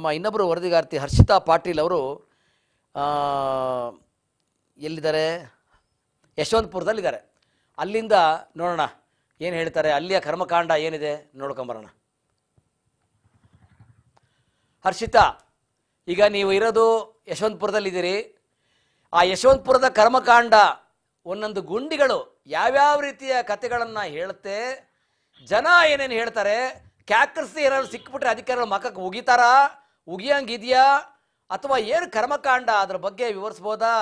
ನಮ್ಮ ಇನ್ನೊಬ್ಬರು ವರದಿಗಾರ್ತಿ ಹರ್ಷಿತಾ ಪಾಟೀಲ್ ಅವರು ಎಲ್ಲಿದ್ದಾರೆ? ಯಶವಂತಪುರದಲ್ಲಿದ್ದಾರೆ. ಅಲ್ಲಿಂದ ನೋಡೋಣ, ಏನು ಹೇಳ್ತಾರೆ? ಅಲ್ಲಿಯ ಕರ್ಮಕಾಂಡ ಏನಿದೆ? ನೋಡ್ಕೊಂಬರೋಣ ಹರ್ಷಿತಾ, ಈಗ ನೀವು ಇರೋದು ಯಶವಂತಪುರದಲ್ಲಿದ್ದೀರಿ. ಆ ಯಶವಂತಪುರದ ಕರ್ಮಕಾಂಡ ಒಂದೊಂದು ಗುಂಡಿಗಳು ಯಾವ್ಯಾವ ರೀತಿಯ ಕಥೆಗಳನ್ನು ಹೇಳುತ್ತೆ? ಜನ ಏನೇನು ಹೇಳ್ತಾರೆ? ಕ್ಯಾಕರ್ಸಿ ಏನಾದ್ರು ಸಿಕ್ಬಿಟ್ರೆ ಅಧಿಕಾರಿಗಳು ಮಕ್ಕಕ್ಕೆ ಉಗಿತಾರಾ? ಉಗಿಯಂಗಿದೆಯಾ ಅಥವಾ ಏನು ಕರ್ಮಕಾಂಡ ಅದ್ರ ಬಗ್ಗೆ ವಿವರಿಸ್ಬೋದಾ?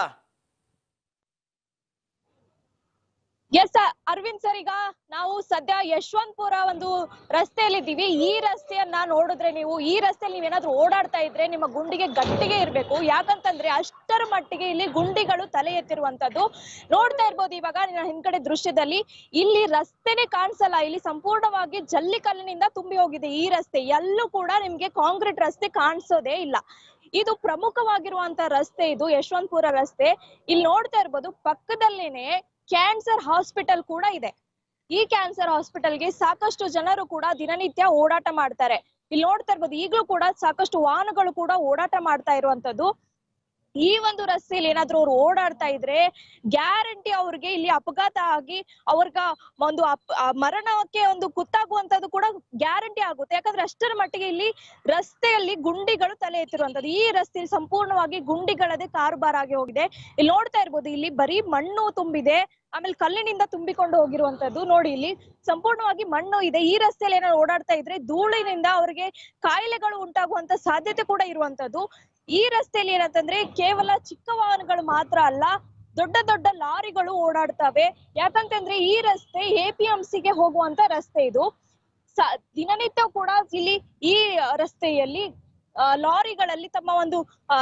ಎಸ್ ಅರವಿಂದ್ ಸರ್ ಈಗ ನಾವು ಸದ್ಯ ಯಶವಂತಪುರ ಒಂದು ರಸ್ತೆಯಲ್ಲಿ ಇದ್ದೀವಿ ಈ ರಸ್ತೆಯನ್ನ ನೋಡಿದ್ರೆ ನೀವು, ಈ ರಸ್ತೆಯಲ್ಲಿ ಏನಾದ್ರು ಓಡಾಡ್ತಾ ಇದ್ರೆ ನಿಮ್ಮ ಗುಂಡಿಗೆ ಗಟ್ಟಿಗೆ ಇರ್ಬೇಕು. ಯಾಕಂತಂದ್ರೆ ಅಷ್ಟರ ಮಟ್ಟಿಗೆ ಇಲ್ಲಿ ಗುಂಡಿಗಳು ತಲೆ ಎತ್ತಿರುವಂತದ್ದು ನೋಡ್ತಾ ಇರ್ಬೋದು ಇವಾಗ ನನ್ನ ಹಿಂದ್ಗಡೆ ದೃಶ್ಯದಲ್ಲಿ. ಇಲ್ಲಿ ರಸ್ತೆನೆ ಕಾಣಿಸಲ್ಲ. ಇಲ್ಲಿ ಸಂಪೂರ್ಣವಾಗಿ ಜಲ್ಲಿಕಲ್ಲಿನಿಂದ ತುಂಬಿ ಹೋಗಿದೆ ಈ ರಸ್ತೆ. ಎಲ್ಲೂ ಕೂಡ ನಿಮ್ಗೆ ಕಾಂಕ್ರೀಟ್ ರಸ್ತೆ ಕಾಣಿಸೋದೇ ಇಲ್ಲ. ಇದು ಪ್ರಮುಖವಾಗಿರುವಂತ ರಸ್ತೆ ಇದು, ಯಶವಂತಪುರ ರಸ್ತೆ. ಇಲ್ಲಿ ನೋಡ್ತಾ ಇರ್ಬೋದು ಪಕ್ಕದಲ್ಲೇನೆ ಕ್ಯಾನ್ಸರ್ ಹಾಸ್ಪಿಟಲ್ ಕೂಡ ಇದೆ. ಈ ಕ್ಯಾನ್ಸರ್ ಹಾಸ್ಪಿಟಲ್ಗೆ ಸಾಕಷ್ಟು ಜನರು ಕೂಡ ದಿನನಿತ್ಯ ಓಡಾಟ ಮಾಡ್ತಾರೆ. ಇಲ್ಲಿ ನೋಡ್ತಾ ಇರ್ಬೋದು, ಈಗಲೂ ಕೂಡ ಸಾಕಷ್ಟು ವಾಹನಗಳು ಕೂಡ ಓಡಾಟ ಮಾಡ್ತಾ ಇರುವಂತದ್ದು ಈ ಒಂದು ರಸ್ತೆಯಲ್ಲಿ ಏನಾದ್ರು ಅವ್ರು ಓಡಾಡ್ತಾ ಇದ್ರೆ ಗ್ಯಾರಂಟಿ ಅವ್ರಿಗೆ ಇಲ್ಲಿ ಅಪಘಾತ ಆಗಿ ಅವ್ರಗ ಒಂದು ಮರಣಕ್ಕೆ ಒಂದು ಕುತ್ತಾಗುವಂತದ್ದು ಕೂಡ ಗ್ಯಾರಂಟಿ ಆಗುತ್ತೆ. ಯಾಕಂದ್ರೆ ಅಷ್ಟರ ಮಟ್ಟಿಗೆ ಇಲ್ಲಿ ರಸ್ತೆಯಲ್ಲಿ ಗುಂಡಿಗಳು ತಲೆ ಎತ್ತಿರುವಂತದ್ದು ಈ ರಸ್ತೆಯಲ್ಲಿ ಸಂಪೂರ್ಣವಾಗಿ ಗುಂಡಿಗಳದೇ ಕಾರುಬಾರ್ ಆಗಿ ಹೋಗಿದೆ. ಇಲ್ಲಿ ನೋಡ್ತಾ ಇರ್ಬೋದು, ಇಲ್ಲಿ ಬರೀ ಮಣ್ಣು ತುಂಬಿದೆ. ಆಮೇಲೆ ಕಲ್ಲಿನಿಂದ ತುಂಬಿಕೊಂಡು ಹೋಗಿರುವಂತದ್ದು ನೋಡಿ ಇಲ್ಲಿ ಸಂಪೂರ್ಣವಾಗಿ ಮಣ್ಣು ಇದೆ. ಈ ರಸ್ತೆಯಲ್ಲಿ ಏನಾದ್ರು ಓಡಾಡ್ತಾ ಇದ್ರೆ ಧೂಳಿನಿಂದ ಅವ್ರಿಗೆ ಕಾಯಿಲೆಗಳು ಉಂಟಾಗುವಂತ ಸಾಧ್ಯತೆ ಕೂಡ ಇರುವಂತದ್ದು ಈ ರಸ್ತೆಯಲ್ಲಿ ಏನಂತಂದ್ರೆ ಕೇವಲ ಚಿಕ್ಕ ವಾಹನಗಳು ಮಾತ್ರ ಅಲ್ಲ, ದೊಡ್ಡ ದೊಡ್ಡ ಲಾರಿಗಳು ಓಡಾಡ್ತವೆ. ಯಾಕಂತಂದ್ರೆ ಈ ರಸ್ತೆ ಎ ಪಿ ಎಂ ಸಿಗೆ ಹೋಗುವಂತ ರಸ್ತೆ ಇದು. ದಿನನಿತ್ಯ ಕೂಡ ಇಲ್ಲಿ ಈ ರಸ್ತೆಯಲ್ಲಿ ಲಾರಿಗಳಲ್ಲಿ ತಮ್ಮ ಒಂದು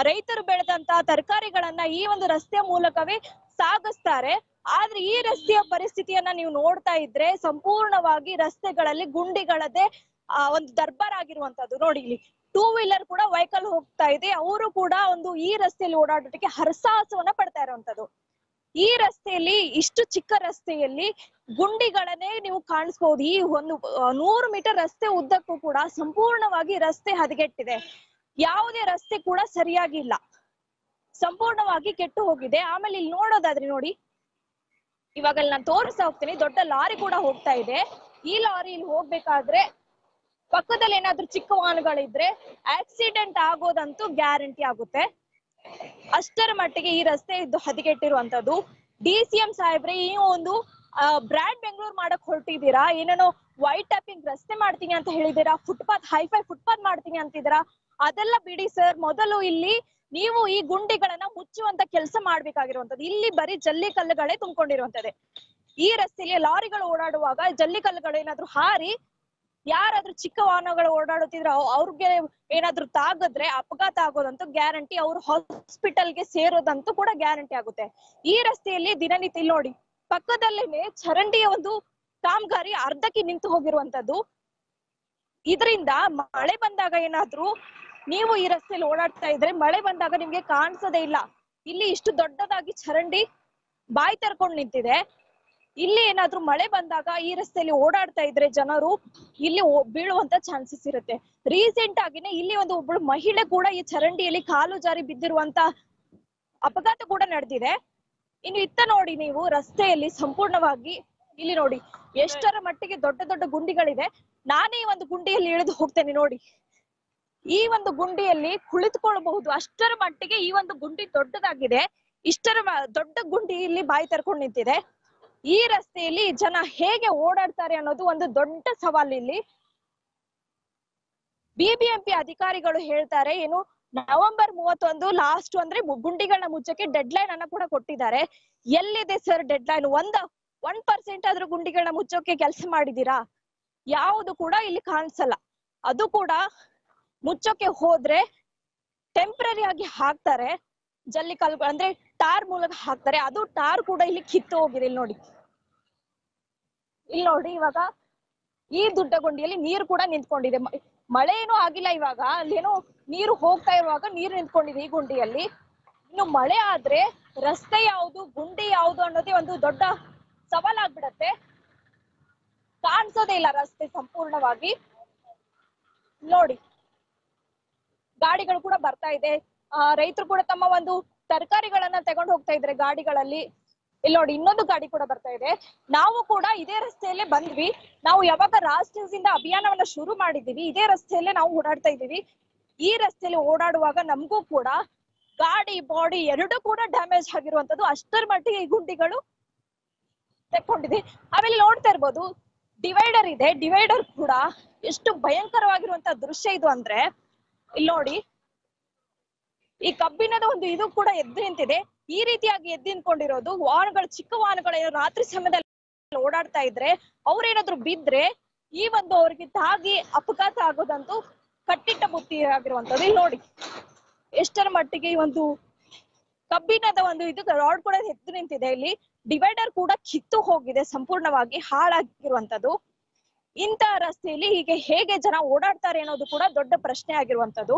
ರೈತರು ಬೆಳೆದಂತ ತರಕಾರಿಗಳನ್ನ ಈ ಒಂದು ರಸ್ತೆಯ ಮೂಲಕವೇ ಸಾಗಿಸ್ತಾರೆ. ಆದ್ರೆ ಈ ರಸ್ತೆಯ ಪರಿಸ್ಥಿತಿಯನ್ನ ನೀವು ನೋಡ್ತಾ ಇದ್ರೆ ಸಂಪೂರ್ಣವಾಗಿ ರಸ್ತೆಗಳಲ್ಲಿ ಗುಂಡಿಗಳದೇ ಆ, ಒಂದು ದರ್ಬಾರ್ ಆಗಿರುವಂತದ್ದು ನೋಡಿ ಇಲ್ಲಿ. ಟೂ ವೀಲರ್ ಕೂಡ ವೆಹಿಕಲ್ ಹೋಗ್ತಾ ಇದೆ. ಅವರು ಕೂಡ ಒಂದು ಈ ರಸ್ತೆಯಲ್ಲಿ ಓಡಾಡೋದಕ್ಕೆ ಹರಸಾಹಸವನ್ನ ಪಡ್ತಾ ಇರುವಂತದ್ದು. ಈ ರಸ್ತೆಯಲ್ಲಿ, ಇಷ್ಟು ಚಿಕ್ಕ ರಸ್ತೆಯಲ್ಲಿ ಗುಂಡಿಗಳನ್ನೇ ನೀವು ಕಾಣಿಸ್ಬಹುದು ಈ ಒಂದು ನೂರು ಮೀಟರ್ ರಸ್ತೆ ಉದ್ದಕ್ಕೂ ಕೂಡ ಸಂಪೂರ್ಣವಾಗಿ ರಸ್ತೆ ಹದಗೆಟ್ಟಿದೆ. ಯಾವುದೇ ರಸ್ತೆ ಕೂಡ ಸರಿಯಾಗಿಲ್ಲ. ಸಂಪೂರ್ಣವಾಗಿ ಕೆಟ್ಟು ಹೋಗಿದೆ. ಆಮೇಲೆ ಇಲ್ಲಿ ನೋಡೋದಾದ್ರೆ ನೋಡಿ. ಇವಾಗ ಇಲ್ಲಿ ನಾನು ತೋರಿಸ್ತಾ ಹೋಗ್ತೀನಿ. ದೊಡ್ಡ ಲಾರಿ ಕೂಡ ಹೋಗ್ತಾ ಇದೆ. ಈ ಲಾರಿ ಇಲ್ಲಿ ಹೋಗ್ಬೇಕಾದ್ರೆ ಪಕ್ಕದಲ್ಲಿ ಏನಾದ್ರೂ ಚಿಕ್ಕ ವಾಹನಗಳಿದ್ರೆ ಆಕ್ಸಿಡೆಂಟ್ ಆಗೋದಂತೂ ಗ್ಯಾರಂಟಿ ಆಗುತ್ತೆ. ಅಷ್ಟರ ಮಟ್ಟಿಗೆ ಈ ರಸ್ತೆ ಇದ್ದು ಹದಗೆಟ್ಟಿರುವಂತದ್ದು ಡಿ ಸಿ ಎಂ ಸಾಹೇಬ್ರೆ, ಈ ಒಂದು ಬ್ರ್ಯಾಂಡ್ ಬೆಂಗಳೂರು ಮಾಡಕ್ ಹೊರಟಿದ್ದೀರಾ? ಏನೇನೋ ವೈಟ್ ಟ್ಯಾಪಿಂಗ್ ರಸ್ತೆ ಮಾಡ್ತೀನಿ ಅಂತ ಹೇಳಿದೀರಾ ಫುಟ್ಪಾತ್ ಹೈಫೈ ಫುಟ್ಪಾತ್ ಮಾಡ್ತೀನಿ ಅಂತಿದ್ದೀರಾ? ಅದೆಲ್ಲ ಬಿಡಿ ಸರ್ ಮೊದಲು ಇಲ್ಲಿ ನೀವು ಈ ಗುಂಡಿಗಳನ್ನ ಮುಚ್ಚುವಂತ ಕೆಲಸ ಮಾಡ್ಬೇಕಾಗಿರುವಂತದ್ದು ಇಲ್ಲಿ ಬರೀ ಜಲ್ಲಿ ಕಲ್ಲುಗಳೇ ತುಂಬಿಕೊಂಡಿರುವಂತದೆ ಈ ರಸ್ತೆಯಲ್ಲಿ ಲಾರಿಗಳು ಓಡಾಡುವಾಗ ಜಲ್ಲಿ ಕಲ್ಲುಗಳು ಹಾರಿ ಯಾರಾದ್ರೂ ಚಿಕ್ಕ ವಾಹನಗಳು ಓಡಾಡುತ್ತಿದ್ರೆ ಅವ್- ಅವ್ರಿಗೆ ಏನಾದ್ರೂ ತಾಗದ್ರೆ ಅಪಘಾತ ಆಗೋದಂತೂ ಗ್ಯಾರಂಟಿ ಅವ್ರು ಹಾಸ್ಪಿಟಲ್ಗೆ ಸೇರೋದಂತೂ ಕೂಡ ಗ್ಯಾರಂಟಿ ಆಗುತ್ತೆ. ಈ ರಸ್ತೆಯಲ್ಲಿ ದಿನನಿತ್ಯ ನೋಡಿ, ಪಕ್ಕದಲ್ಲೇನೆ ಚರಂಡಿಯ ಒಂದು ಕಾಮಗಾರಿ ಅರ್ಧಕ್ಕೆ ನಿಂತು ಹೋಗಿರುವಂತದ್ದು. ಇದರಿಂದ ಮಳೆ ಬಂದಾಗ ಏನಾದ್ರೂ ನೀವು ಈ ರಸ್ತೆಯಲ್ಲಿ ಓಡಾಡ್ತಾ ಇದ್ರೆ ಮಳೆ ಬಂದಾಗ ನಿಮ್ಗೆ ಕಾಣಿಸೋದೇ ಇಲ್ಲ. ಇಲ್ಲಿ ಇಷ್ಟು ದೊಡ್ಡದಾಗಿ ಚರಂಡಿ ಬಾಯಿ ತರ್ಕೊಂಡ್ ನಿಂತಿದೆ. ಇಲ್ಲಿ ಏನಾದ್ರೂ ಮಳೆ ಬಂದಾಗ ಈ ರಸ್ತೆಯಲ್ಲಿ ಓಡಾಡ್ತಾ ಇದ್ರೆ ಜನರು ಇಲ್ಲಿ ಬೀಳುವಂತ ಚಾನ್ಸಸ್ ಇರುತ್ತೆ. ರೀಸೆಂಟ್ ಆಗಿನೇ ಇಲ್ಲಿ ಒಂದು ಒಬ್ಬಳು ಮಹಿಳೆ ಕೂಡ ಈ ಚರಂಡಿಯಲ್ಲಿ ಕಾಲು ಜಾರಿ ಬಿದ್ದಿರುವಂತ ಅಪಘಾತ ಕೂಡ ನಡೆದಿದೆ. ಇನ್ನು ಇತ್ತ ನೋಡಿ ನೀವು ರಸ್ತೆಯಲ್ಲಿ ಸಂಪೂರ್ಣವಾಗಿ ಇಲ್ಲಿ ನೋಡಿ, ಎಷ್ಟರ ಮಟ್ಟಿಗೆ ದೊಡ್ಡ ದೊಡ್ಡ ಗುಂಡಿಗಳಿದೆ ನಾನೇ ಈ ಒಂದು ಗುಂಡಿಯಲ್ಲಿ ಇಳಿದು ಹೋಗ್ತೇನೆ ನೋಡಿ. ಈ ಒಂದು ಗುಂಡಿಯಲ್ಲಿ ಕುಳಿತುಕೊಳ್ಳಬಹುದು. ಅಷ್ಟರ ಮಟ್ಟಿಗೆ ಈ ಒಂದು ಗುಂಡಿ ದೊಡ್ಡದಾಗಿದೆ. ಇಷ್ಟರ ದೊಡ್ಡ ಗುಂಡಿ ಇಲ್ಲಿ ಬಾಯಿ ತರ್ಕೊಂಡು ನಿಂತಿದೆ. ಈ ರಸ್ತೆಯಲ್ಲಿ ಜನ ಹೇಗೆ ಓಡಾಡ್ತಾರೆ ಅನ್ನೋದು ಒಂದು ದೊಡ್ಡ ಸವಾಲು ಇಲ್ಲಿ. ಬಿಬಿಎಂಪಿ ಅಧಿಕಾರಿಗಳು ಹೇಳ್ತಾರೆ, ಏನು ನವೆಂಬರ್ ಮೂವತ್ತೊಂದು ಲಾಸ್ಟ್ ಅಂದ್ರೆ ಗುಂಡಿಗಳನ್ನ ಮುಚ್ಚಕ್ಕೆ ಡೆಡ್ ಲೈನ್ ಅನ್ನ ಕೂಡ ಕೊಟ್ಟಿದ್ದಾರೆ. ಎಲ್ಲಿದೆ ಸರ್ ಡೆಡ್ ಲೈನ್ ಒಂದ ಒನ್ ಪರ್ಸೆಂಟ್ ಆದ್ರೂ ಗುಂಡಿಗಳನ್ನ ಮುಚ್ಚೋಕೆ ಕೆಲಸ ಮಾಡಿದೀರಾ ಯಾವುದು ಕೂಡ ಇಲ್ಲಿ ಕಾಣಿಸಲ್ಲ. ಅದು ಕೂಡ ಮುಚ್ಚೋಕೆ ಹೋದ್ರೆ ಟೆಂಪ್ರರಿ ಆಗಿ ಹಾಕ್ತಾರೆ. ಜಲ್ಲಿ ಅಂದ್ರೆ ಟಾರ್ ಮೂಲಕ ಹಾಕ್ತಾರೆ. ಅದು ಟಾರ್ ಕೂಡ ಇಲ್ಲಿ ಕಿತ್ತು ಹೋಗಿದೆ. ಇಲ್ಲಿ ನೋಡಿ. ಇಲ್ಲಿ ನೋಡಿ, ಇವಾಗ ಈ ದುಡ್ಡ ಗುಂಡಿಯಲ್ಲಿ ನೀರು ಕೂಡ ನಿಂತ್ಕೊಂಡಿದೆ. ಮಳೆ ಏನೂ ಆಗಿಲ್ಲ ಇವಾಗ. ಅಲ್ಲೇನೋ ನೀರು ಹೋಗ್ತಾ ಇರುವಾಗ ನೀರು ನಿಂತ್ಕೊಂಡಿದೆ ಈ ಗುಂಡಿಯಲ್ಲಿ. ಇನ್ನು ಮಳೆ ಆದ್ರೆ ರಸ್ತೆ ಯಾವುದು, ಗುಂಡಿ ಯಾವುದು ಅನ್ನೋದೇ ಒಂದು ದೊಡ್ಡ ಸವಾಲಾಗ್ಬಿಡತ್ತೆ. ಕಾಣಿಸೋದೇ ಇಲ್ಲ ರಸ್ತೆ ಸಂಪೂರ್ಣವಾಗಿ. ನೋಡಿ, ಗಾಡಿಗಳು ಕೂಡ ಬರ್ತಾ ಇದೆ. ರೈತರು ಕೂಡ ತಮ್ಮ ಒಂದು ತರಕಾರಿಗಳನ್ನ ತಗೊಂಡು ಹೋಗ್ತಾ ಇದ್ರೆ ಗಾಡಿಗಳಲ್ಲಿ. ಇಲ್ಲಿ ನೋಡಿ, ಇನ್ನೊಂದು ಗಾಡಿ ಕೂಡ ಬರ್ತಾ ಇದೆ. ನಾವು ಕೂಡ ಇದೇ ರಸ್ತೆಯಲ್ಲೇ ಬಂದ್ವಿ. ನಾವು ಯಾವಾಗ ರಾಷ್ಟ್ರದಿಂದ ಅಭಿಯಾನವನ್ನ ಶುರು ಮಾಡಿದೀವಿ ಇದೇ ರಸ್ತೆಯಲ್ಲೇ ನಾವು ಓಡಾಡ್ತಾ ಇದೀವಿ ಈ ರಸ್ತೆಯಲ್ಲಿ ಓಡಾಡುವಾಗ ನಮಗೂ ಕೂಡ ಗಾಡಿ ಬಾಡಿ ಎರಡು ಕೂಡ ಡ್ಯಾಮೇಜ್ ಆಗಿರುವಂತದ್ದು ಅಷ್ಟರ ಮಟ್ಟಿಗೆ ಈ ಗುಂಡಿಗಳು ತೆಕ್ಕೊಂಡಿದೆ. ಆಮೇಲೆ ನೋಡ್ತಾ ಇರ್ಬೋದು ಡಿವೈಡರ್ ಇದೆ. ಡಿವೈಡರ್ ಕೂಡ ಎಷ್ಟು ಭಯಂಕರವಾಗಿರುವಂತ ದೃಶ್ಯ ಇದು ಅಂದ್ರೆ ಇಲ್ಲಿ ನೋಡಿ ಈ ಕಬ್ಬಿಣದ ಒಂದು ಇದು ಕೂಡ ಎದ್ದು ನಿಂತಿದೆ. ಈ ರೀತಿಯಾಗಿ ಎದ್ದು ನಿಂತ್ಕೊಂಡಿರೋದು, ವಾಹನಗಳು, ಚಿಕ್ಕ ವಾಹನಗಳು ಏನೋ ರಾತ್ರಿ ಸಮಯದಲ್ಲಿ ಓಡಾಡ್ತಾ ಇದ್ರೆ ಅವ್ರೇನಾದ್ರು ಬಿದ್ರೆ ಈ ಒಂದು ಅವ್ರಿಗೆ ತಾಗಿ ಅಪಘಾತ ಆಗೋದಂತೂ ಕಟ್ಟಿಟ್ಟ ಬುತ್ತಿ ಆಗಿರುವಂತದ್ದು ಇಲ್ಲಿ ನೋಡಿ, ಎಷ್ಟರ ಮಟ್ಟಿಗೆ ಈ ಒಂದು ಕಬ್ಬಿಣದ ಒಂದು ಇದು ರಾಡ್ ಕೂಡ ಎದ್ದು ನಿಂತಿದೆ. ಇಲ್ಲಿ ಡಿವೈಡರ್ ಕೂಡ ಕಿತ್ತು ಹೋಗಿದೆ, ಸಂಪೂರ್ಣವಾಗಿ ಹಾಳಾಗಿರುವಂತದ್ದು ಇಂತಹ ರಸ್ತೆಯಲ್ಲಿ ಹೀಗೆ ಹೇಗೆ ಜನ ಓಡಾಡ್ತಾರೆ ಅನ್ನೋದು ಕೂಡ ದೊಡ್ಡ ಪ್ರಶ್ನೆ ಆಗಿರುವಂತದ್ದು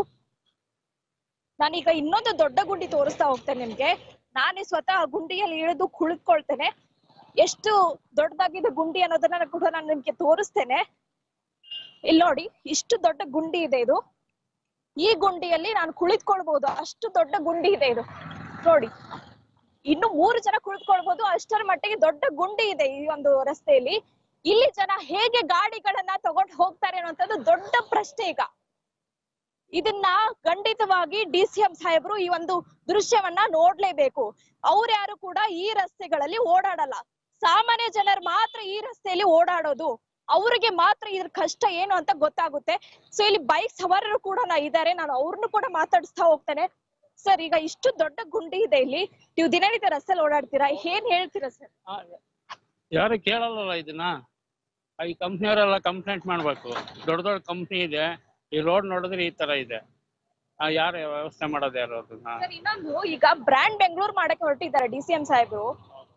ನಾನೀಗ ಇನ್ನೊಂದು ದೊಡ್ಡ ಗುಂಡಿ ತೋರಿಸ್ತಾ ಹೋಗ್ತೇನೆ ನಿಮ್ಗೆ. ನಾನೇ ಸ್ವತಃ ಆ ಗುಂಡಿಯಲ್ಲಿ ಇಳಿದು ಕುಳಿತುಕೊಳ್ತೇನೆ. ಎಷ್ಟು ದೊಡ್ಡದಾಗಿದೆ ಗುಂಡಿ ಅನ್ನೋದನ್ನ ಕೂಡ ನಾನು ನಿಮ್ಗೆ ತೋರಿಸ್ತೇನೆ. ಇಲ್ಲಿ ನೋಡಿ, ಇಷ್ಟು ದೊಡ್ಡ ಗುಂಡಿ ಇದೆ ಇದು. ಈ ಗುಂಡಿಯಲ್ಲಿ ನಾನು ಕುಳಿತುಕೊಳ್ಬಹುದು ಅಷ್ಟು ದೊಡ್ಡ ಗುಂಡಿ ಇದೆ ಇದು. ನೋಡಿ, ಇನ್ನು ಮೂರು ಜನ ಕುಳಿತುಕೊಳ್ಬಹುದು ಅಷ್ಟರ ಮಟ್ಟಿಗೆ ದೊಡ್ಡ ಗುಂಡಿ ಇದೆ ಈ ಒಂದು ರಸ್ತೆಯಲ್ಲಿ. ಇಲ್ಲಿ ಜನ ಹೇಗೆ ಗಾಡಿಗಳನ್ನ ತಗೊಂಡು ಹೋಗ್ತಾರೆ ಅನ್ನುವಂಥದ್ದು ದೊಡ್ಡ ಪ್ರಶ್ನೆ ಈಗ. ಇದನ್ನ ಖಂಡಿತವಾಗಿ ಡಿ ಸಿ ಎಂ ಸಾಹೇಬರು ಈ ಒಂದು ದೃಶ್ಯವನ್ನ ನೋಡ್ಲೇಬೇಕು. ಅವ್ರ್ಯಾರು ಕೂಡ ಈ ರಸ್ತೆಗಳಲ್ಲಿ ಓಡಾಡಲ್ಲ. ಸಾಮಾನ್ಯ ಜನರು ಮಾತ್ರ ಈ ರಸ್ತೆಯಲ್ಲಿ ಓಡಾಡೋದು. ಅವ್ರಿಗೆ ಮಾತ್ರ ಇದ್ರ ಕಷ್ಟ ಏನು ಅಂತ ಗೊತ್ತಾಗುತ್ತೆ. ಸೊ ಇಲ್ಲಿ ಬೈಕ್ ಸವಾರರು ಕೂಡ ನಾ ಇದ್ದಾರೆ ನಾನು ಅವ್ರನ್ನು ಕೂಡ ಮಾತಾಡಿಸ್ತಾ ಹೋಗ್ತೇನೆ. ಸರ್, ಈಗ ಇಷ್ಟು ದೊಡ್ಡ ಗುಂಡಿ ಇದೆ ಇಲ್ಲಿ. ನೀವು ದಿನನಿತ್ಯ ರಸ್ತೆಯಲ್ಲಿ ಓಡಾಡ್ತೀರಾ? ಏನ್ ಹೇಳ್ತೀರಾ ಸರ್? ಯಾರು ಕೇಳಲ್ಲ ಇದನ್ನ? ಈ ಕಂಪ್ನಿಯವರೆಲ್ಲ ಕಂಪ್ಲೇಂಟ್ ಮಾಡ್ಬೇಕು. ದೊಡ್ಡ ದೊಡ್ಡ ಕಂಪ್ನಿ ಇದೆ. ಈ ರೋಡ್ ನೋಡಿದ್ರೆ ಈ ತರ ಇದೆ. ಆ, ಯಾರು ವ್ಯವಸ್ಥೆ ಮಾಡೋದು ಯಾರು ಅದನ್ನ? ಸರ್ ಇನ್ನೊಂದು ಈಗ ಬ್ರ್ಯಾಂಡ್ ಬೆಂಗಳೂರು ಮಾಡಕ್ಕೆ ಹೊರಟಿದ್ದಾರೆ ಡಿ ಸಿ ಎಂ ಸಾಹೇಬ್ರು.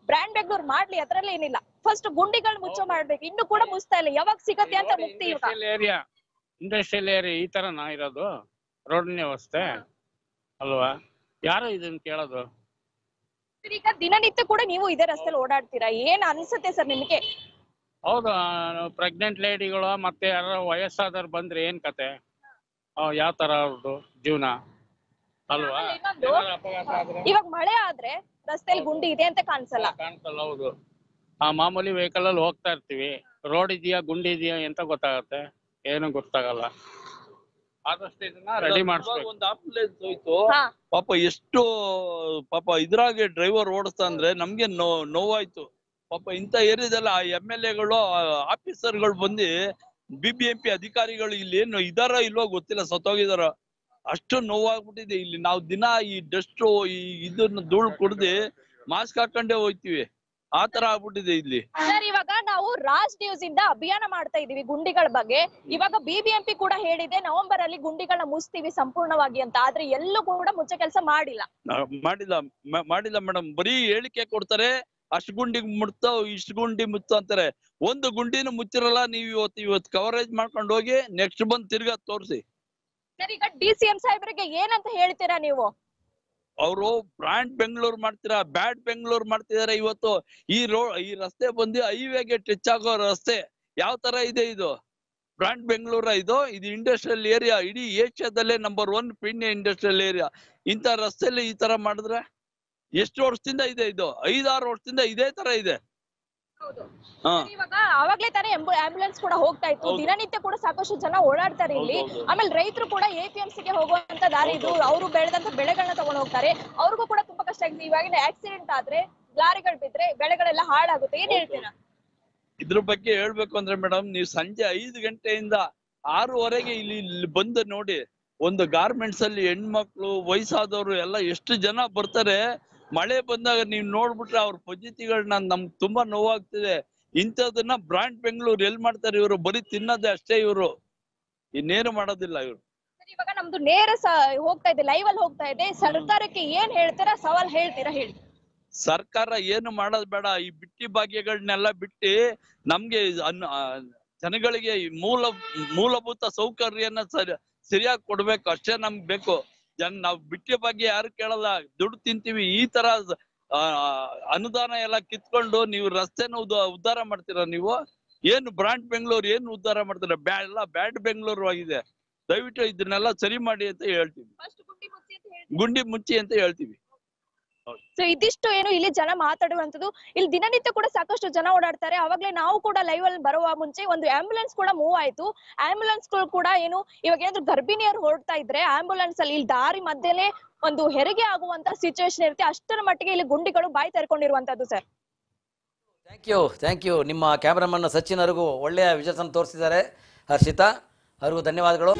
ಬ್ರ್ಯಾಂಡ್ ಬೆಂಗಳೂರು ಮಾಡ್ಲಿ ಅದ್ರಲ್ಲಿ ಏನಿಲ್ಲ. ಫಸ್ಟ್ ಗುಂಡಿಗಳು ಮುಚ್ಚೋ ಮಾಡ್ಬೇಕು. ಇನ್ನು ಕೂಡ ಮುಚ್ತಾ ಇಲ್ಲ. ಯಾವಾಗ ಸಿಗತ್ತೆ ಅಂತ ಮುಕ್ತಿ ಇವಾಗ ಏರಿಯಾ ಇಂಡಸ್ಟ್ರಿಯಲ್ ಏರಿಯಾ ಈ ತರನಾ ಇರೋದು. ರೋಡ್ ವ್ಯವಸ್ಥೆ. ಅಲ್ವಾ? ಯಾರು ಇದನ್ನ ಕೇಳೋದು? ಸರ್, ಈಗ ದಿನನಿತ್ಯ ಕೂಡ ನೀವು ಇದೇ ರಸ್ತೆಯಲ್ಲಿ ಓಡಾಡ್ತೀರಾ? ಏನ್ ಅನ್ಸುತ್ತೆ ಸರ್ ನಿಮ್ಗೆ? ಹೌದು ಪ್ರೆಗ್ನೆಂಟ್ ಲೇಡಿಗಳು ಮತ್ತೆ ಯಾರು ವಯಸ್ಸಾದವ್ರು ಬಂದ್ರೆ ಏನ್ ಕತೆ? ಯಾವ ತರ ಅವ್ರದ್ದು ಜೀವನ? ಅಲ್ವಾ? ಆಮೇಲೆ ಇನ್ನೊಂದು, ಏನಾದ್ರು ಅಪಘಾತ ಆದ್ರೆ? ಇವಾಗ ಮಳೆ ಆದ್ರೆ ರಸ್ತೆಯಲ್ಲಿ ಗುಂಡಿ ಇದೆ ಅಂತ ಕಾಣಿಸಲ್ಲ. ಕಾಣಿಸಲ್ಲ ಹೌದು. ಆ ಮಾಮೂಲಿ ವೆಹಿಕಲ್ ಅಲ್ಲಿ ಹೋಗ್ತಾ ಇರ್ತೀವಿ. ರೋಡ್ ಇದೆಯಾ ಗುಂಡಿ ಇದೆಯಾ ಎಂತ ಗೊತ್ತಾಗತ್ತೆ. ಏನು ಗೊತ್ತಾಗಲ್ಲ. ಆದಷ್ಟು ಇದನ್ನ ರೆಡಿ ಮಾಡಿಸ್ಬೇಕು. ಒಂದ್ ಆಂಬುಲೆನ್ಸ್ ಹೋಯ್ತು. ಹಾ. ಪಾಪ ಎಷ್ಟು ಪಾಪ ಇದ್ರಾಗೆ ಡ್ರೈವರ್ ಓಡಿಸ್ತಾ ಅಂದ್ರೆ ನಮ್ಗೆ ನೋ ನೋವಾಯ್ತು. ಪಾಪ ಇಂಥ ಏರಿಯಾದಲ್ಲ ಆ ಎಂ ಎಲ್ ಎಗಳು ಆಫೀಸರ್ಗಳು ಬಂದು ಬಿ ಬಿ ಎಂ ಪಿ ಅಧಿಕಾರಿಗಳು ಇಲ್ಲಿ ಏನು ಇದಾರ ಇಲ್ವೋ ಗೊತ್ತಿಲ್ಲ ಸತ್ತೋಗಿದಾರ. ಅಷ್ಟು ನೋವಾಗ್ಬಿಟ್ಟಿದೆ ಇಲ್ಲಿ. ನಾವು ದಿನ ಈ ಡಸ್ಟ್ ಈ ಇದನ್ನ ಧೂಳು ಕುಡ್ದು ಮಾಸ್ಕ್ ಹಾಕೊಂಡೇ ಹೋಯ್ತಿವಿ. ಆತರ ತರ ಆಗ್ಬಿಟ್ಟಿದೆ ಇಲ್ಲಿ. ಸರ್ ಇವಾಗ ನಾವು ರಾಜ್ ನ್ಯೂಸ್ ಇಂದ ಅಭಿಯಾನ ಮಾಡ್ತಾ ಇದೀವಿ ಗುಂಡಿಗಳ ಬಗ್ಗೆ. ಇವಾಗ ಬಿಬಿಎಂಪಿ ಕೂಡ ಹೇಳಿದೆ ನವೆಂಬರ್ ಅಲ್ಲಿ ಗುಂಡಿಗಳನ್ನ ಮುಚ್ತೀವಿ ಸಂಪೂರ್ಣವಾಗಿ ಅಂತ. ಆದ್ರೆ ಎಲ್ಲೂ ಕೂಡ ಮುಚ್ಚ ಕೆಲಸ ಮಾಡಿಲ್ಲ. ಮಾಡಿಲ್ಲ. ಮಾಡಿಲ್ಲ ಮೇಡಮ್. ಬರೀ ಹೇಳಿಕೆ ಕೊಡ್ತಾರೆ ಅಷ್ಟ್ ಗುಂಡಿಗೆ ಮುಟ್ತಾವ್ ಇಷ್ಟು ಗುಂಡಿ ಮುಚ್ಚ ಅಂತಾರೆ. ಒಂದು ಗುಂಡಿನ ಮುಚ್ಚಿರಲ್ಲ ನೀವ್ ಇವತ್ತು ಇವತ್ತು ಕವರೇಜ್ ಮಾಡ್ಕೊಂಡು ಹೋಗಿ ನೆಕ್ಸ್ಟ್ ಬಂದ್ ತಿರ್ಗಾ ತೋರ್ಸಿ. ಸರ್ ಈಗ ಡಿ ಸಿ ಎಂ ಸಾಹೇಬರಿಗೆ ಏನಂತ ಹೇಳ್ತೀರಾ ನೀವು? ಅವರು ಬ್ರಾಂಡ್ ಬೆಂಗಳೂರು ಮಾಡ್ತೀರಾ ಬ್ಯಾಡ್ ಬೆಂಗಳೂರು ಮಾಡ್ತಿದಾರೆ ಇವತ್ತು. ಈ ರೋ ಈ ರಸ್ತೆ ಬಂದು ಹೈವೇಗೆ ಟಚ್ ಆಗೋ ರಸ್ತೆ ಯಾವ ತರ ಇದೆ ಇದು? ಬ್ರಾಂಡ್ ಬೆಂಗಳೂರ ಇದು? ಇದು ಇಂಡಸ್ಟ್ರಿಯಲ್ ಏರಿಯಾ ಇಡೀ ಏಷ್ಯಾದಲ್ಲೇ number one Peenya industrial area ಇಂಥ ರಸ್ತೆಯಲ್ಲಿ ಈ ತರ ಮಾಡಿದ್ರೆ? ಎಷ್ಟು ವರ್ಷದಿಂದ ಇದೆ ಇದು? ಐದಾರು ವರ್ಷದಿಂದ ಇದೇ ತರ ಇದೆ. ಇವಾಗ ಅವಾಗ್ಲೇ ತಾನೇ ಆಂಬುಲೆನ್ಸ್ ಕೂಡ ಹೋಗ್ತಾ ಇತ್ತು. ದಿನನಿತ್ಯ ಕೂಡ ಸಾಕಷ್ಟು ಜನ ಓಡಾಡ್ತಾರೆ ಇಲ್ಲಿ. ಆಮೇಲೆ ರೈತರು ಕೂಡ ಎ ಪಿ ಎಂ ಗೆ ಹೋಗುವಂತ ದಾರಿ ಇದು. ಅವರು ಬೆಳೆದಂತ ಬೆಳೆಗಳನ್ನ ತಗೊಂಡು ಹೋಗ್ತಾರೆ. ಅವ್ರಿಗೂ ಕೂಡ ತುಂಬಾ ಕಷ್ಟ ಆಗಿದೆ. ಇವಾಗಿನ ಆಕ್ಸಿಡೆಂಟ್ ಆದ್ರೆ ಲಾರಿಗಳು ಬಿದ್ರೆ ಬೆಳೆಗಳೆಲ್ಲ ಹಾಳಾಗುತ್ತೆ. ಏನ್ ಹೇಳ್ತೀರಾ? ಇದ್ರ ಬಗ್ಗೆ ಹೇಳ್ಬೇಕು ಅಂದ್ರೆ ಮೇಡಮ್ ನೀವು ಸಂಜೆ ಐದು ಗಂಟೆಯಿಂದ ಆರೂವರೆಗೆ ಇಲ್ಲಿ ಬಂದು ನೋಡಿ ಒಂದು ಗಾರ್ಮೆಂಟ್ಸ್ ಅಲ್ಲಿ ಹೆಣ್ಮಕ್ಳು ವಯಸ್ಸಾದವರು ಎಲ್ಲ ಎಷ್ಟು ಜನ ಬರ್ತಾರೆ ಮಳೆ ಬಂದಾಗ ನೀವು ನೋಡ್ಬಿಟ್ರೆ ಅವ್ರ ಪದ್ಧತಿಗಳನ್ನ ನಮ್ಗೆ ತುಂಬಾ ನೋವಾಗ್ತಿದೆ. ಇಂಥದನ್ನ ಬ್ರಾಂಡ್ ಬೆಂಗಳೂರು ಎಲ್ ಮಾಡ್ತಾರೆ ಇವರು? ಬರೀ ತಿನ್ನೋದೇ ಅಷ್ಟೇ ಇವರು. ಇನ್ನೇನು ಮಾಡೋದಿಲ್ಲ ಇವ್ರು. ಇವಾಗ ನಮ್ದು ನೇರ ಹೋಗ್ತಾ ಇದೆ ಲೈವ್ ಅಲ್ಲಿ ಹೋಗ್ತಾ ಇದೆ. ಸರ್ಕಾರಕ್ಕೆ ಏನ್ ಹೇಳ್ತೀರಾ? ಸವಾಲ್ ಹೇಳ್ತೀರಾ? ಹೇಳಿ. ಸರ್ಕಾರ ಏನು ಮಾಡೋದ್ ಬೇಡ. ಈ ಬಿಟ್ಟಿ ಭಾಗ್ಯಗಳನ್ನೆಲ್ಲ ಬಿಟ್ಟು ನಮ್ಗೆ ಜನಗಳಿಗೆ ಮೂಲ ಮೂಲಭೂತ ಸೌಕರ್ಯನ ಸರಿ ಸರಿಯಾಗಿ ಕೊಡ್ಬೇಕು. ಅಷ್ಟೇ ನಮ್ಗೆ ಬೇಕು. ಜನ ನಾವ್ ಬಿಟ್ಟಿ ಬಗ್ಗೆ ಯಾರು ಕೇಳಲ್ಲ. ದುಡ್ಡು ತಿಂತೀವಿ. ಈ ತರ ಅನುದಾನ ಎಲ್ಲ ಕಿತ್ಕೊಂಡು ನೀವು ರಸ್ತೆನ ಉದ್ ಉದ್ಧಾರ ಮಾಡ್ತೀರಾ ನೀವು? ಏನು ಬ್ರಾಂಡ್ ಬೆಂಗಳೂರು ಏನು ಉದ್ಧಾರ ಮಾಡ್ತೀರಾ? ಬ್ಯಾ ಎಲ್ಲ ಬ್ಯಾಡ್ ಬೆಂಗಳೂರು ಆಗಿದೆ. ದಯವಿಟ್ಟು ಇದನ್ನೆಲ್ಲ ಸರಿ ಮಾಡಿ ಅಂತ ಹೇಳ್ತೀವಿ. ಗುಂಡಿ ಮುಚ್ಚಿ ಅಂತ ಹೇಳ್ತೀವಿ. ಸೊ ಇದಿಷ್ಟು ಏನು ಇಲ್ಲಿ ಜನ ಮಾತಾಡುವಂತದ್ದು ಇಲ್ಲಿ ದಿನನಿತ್ಯ ಕೂಡ ಸಾಕಷ್ಟು ಜನ ಓಡಾಡ್ತಾರೆ. ಅವಾಗ್ಲೇ ನಾವು ಕೂಡ ಲೈವ್ ಅಲ್ಲಿ ಬರುವ ಮುಂಚೆ ಒಂದು ಆಂಬ್ಯುಲೆನ್ಸ್ ಕೂಡ ಮೂವ್ ಆಯ್ತು. ಆಂಬ್ಯುಲೆನ್ಸ್ಗಳು ಕೂಡ ಏನು, ಇವಾಗ ಏನಾದ್ರು ಗರ್ಭಿಣಿಯರು ಹೊರಡ್ತಾ ಇದ್ರೆ ಆಂಬ್ಯುಲೆನ್ಸ್ ಅಲ್ಲಿ ಇಲ್ಲಿ ದಾರಿ ಮಧ್ಯಲೇ ಒಂದು ಹೆರಿಗೆ ಆಗುವಂತ ಸಿಚುವೇಶನ್ ಇರುತ್ತೆ. ಅಷ್ಟರ ಮಟ್ಟಿಗೆ ಇಲ್ಲಿ ಗುಂಡಿಗಳು ಬಾಯಿ ತೆರ್ಕೊಂಡಿರುವಂತದ್ದು sir thank you thank you ನಿಮ್ಮ ಕ್ಯಾಮ್ರಾಮನ್ ಸಚಿನ್ ಅವ್ರಿಗೂ ಒಳ್ಳೆಯ ವಿಜಯಸನ್ನು ತೋರಿಸಿದ್ದಾರೆ. ಹರ್ಷಿತಾ, ಅವ್ರಿಗೂ ಧನ್ಯವಾದಗಳು.